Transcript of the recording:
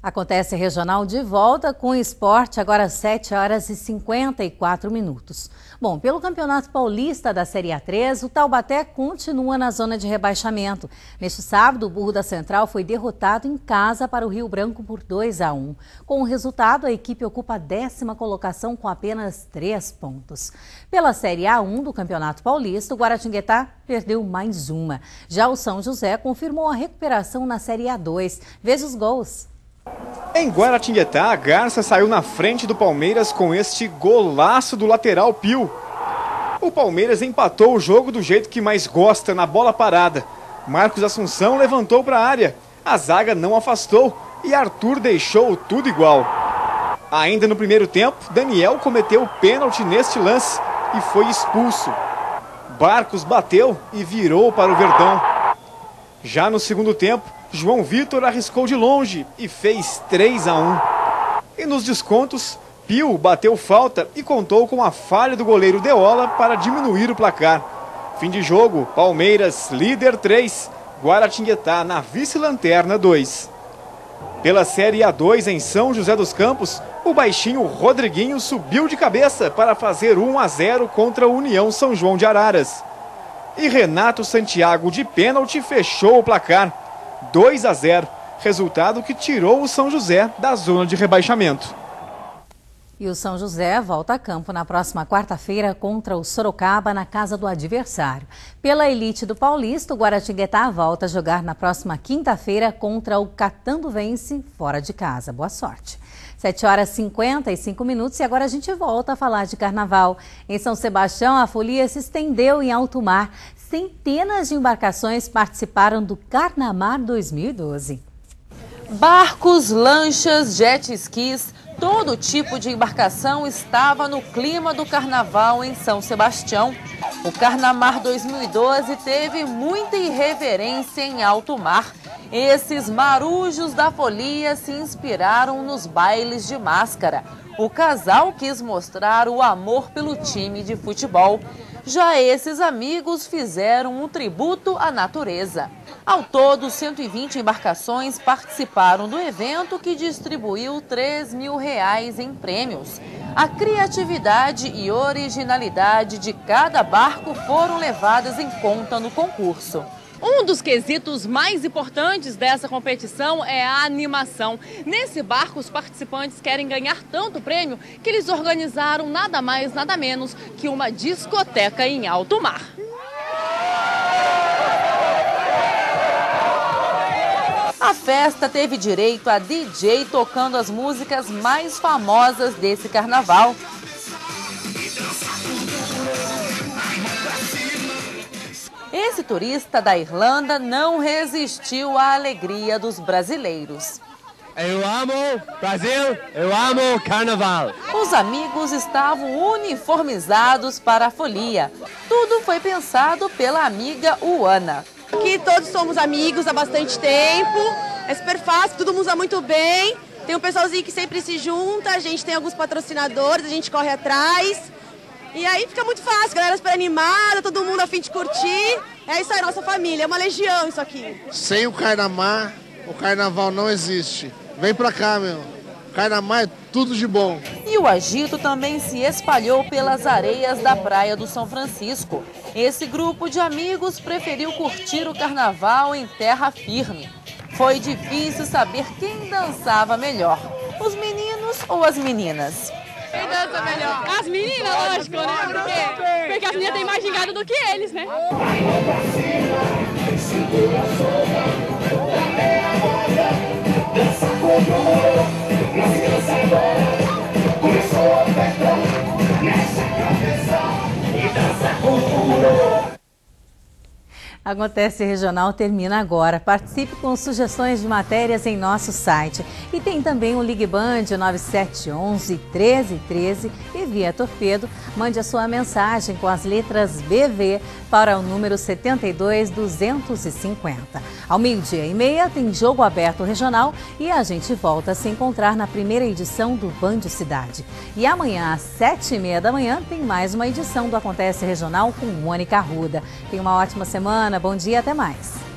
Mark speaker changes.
Speaker 1: Acontece regional de volta com esporte, agora às 7 horas e 54 minutos. Bom, pelo Campeonato Paulista da Série A3, o Taubaté continua na zona de rebaixamento. Neste sábado, o Burro da Central foi derrotado em casa para o Rio Branco por 2 a 1. Com o resultado, a equipe ocupa a décima colocação com apenas três pontos. Pela Série A1 do Campeonato Paulista, o Guaratinguetá perdeu mais uma. Já o São José confirmou a recuperação na Série A2. Veja os gols.
Speaker 2: Em Guaratinguetá, a Garça saiu na frente do Palmeiras com este golaço do lateral Pio. O Palmeiras empatou o jogo do jeito que mais gosta, na bola parada. Marcos Assunção levantou para a área. A zaga não afastou e Arthur deixou tudo igual. Ainda no primeiro tempo, Daniel cometeu o pênalti neste lance e foi expulso. Barcos bateu e virou para o Verdão. Já no segundo tempo, João Vitor arriscou de longe e fez 3 a 1. E nos descontos, Pio bateu falta e contou com a falha do goleiro Deola para diminuir o placar. Fim de jogo, Palmeiras líder 3, Guaratinguetá na vice-lanterna 2. Pela Série A2 em São José dos Campos, o baixinho Rodriguinho subiu de cabeça para fazer 1 a 0 contra a União São João de Araras. E Renato Santiago de pênalti fechou o placar. 2 a 0, resultado que tirou o São José da zona de rebaixamento.
Speaker 1: E o São José volta a campo na próxima quarta-feira contra o Sorocaba na casa do adversário. Pela elite do Paulista, o Guaratinguetá volta a jogar na próxima quinta-feira contra o Catanduvense fora de casa. Boa sorte. 7 horas e 55 minutos e agora a gente volta a falar de carnaval. Em São Sebastião, a folia se estendeu em alto mar. Centenas de embarcações participaram do Carnamar 2012.
Speaker 3: Barcos, lanchas, jet skis, todo tipo de embarcação estava no clima do carnaval em São Sebastião. O Carnamar 2012 teve muita irreverência em alto mar. Esses marujos da folia se inspiraram nos bailes de máscara. O casal quis mostrar o amor pelo time de futebol. Já esses amigos fizeram um tributo à natureza. Ao todo, 120 embarcações participaram do evento que distribuiu 3 mil reais em prêmios. A criatividade e originalidade de cada barco foram levadas em conta no concurso. Um dos quesitos mais importantes dessa competição é a animação. Nesse barco, os participantes querem ganhar tanto prêmio que eles organizaram nada mais, nada menos que uma discoteca em alto mar. A festa teve direito a DJ tocando as músicas mais famosas desse carnaval. Esse turista da Irlanda não resistiu à alegria dos brasileiros.
Speaker 4: Eu amo Brasil, eu amo carnaval.
Speaker 3: Os amigos estavam uniformizados para a folia. Tudo foi pensado pela amiga Uana.
Speaker 5: Aqui todos somos amigos há bastante tempo, é super fácil, todo mundo usa muito bem. Tem um pessoalzinho que sempre se junta, a gente tem alguns patrocinadores, a gente corre atrás. E aí fica muito fácil, galera super animada, todo mundo a fim de curtir. É isso aí, nossa família, é uma legião isso aqui.
Speaker 6: Sem o carnaval, o carnaval não existe. Vem pra cá, meu. Carnaval é tudo de bom.
Speaker 3: E o agito também se espalhou pelas areias da praia do São Francisco. Esse grupo de amigos preferiu curtir o carnaval em terra firme. Foi difícil saber quem dançava melhor, os meninos ou as meninas.
Speaker 7: Quem dança melhor? As meninas, lógico, né? Porque, porque as meninas têm mais gingado do que eles, né?
Speaker 1: Acontece Regional termina agora. Participe com sugestões de matérias em nosso site. E tem também o Ligue Band 9711 1313 e via Torpedo. Mande a sua mensagem com as letras BV para o número 72250. Ao meio-dia e meia tem Jogo Aberto Regional e a gente volta a se encontrar na primeira edição do Band Cidade. E amanhã às sete e meia da manhã tem mais uma edição do Acontece Regional com Mônica Arruda. Tenha uma ótima semana bom dia, até mais.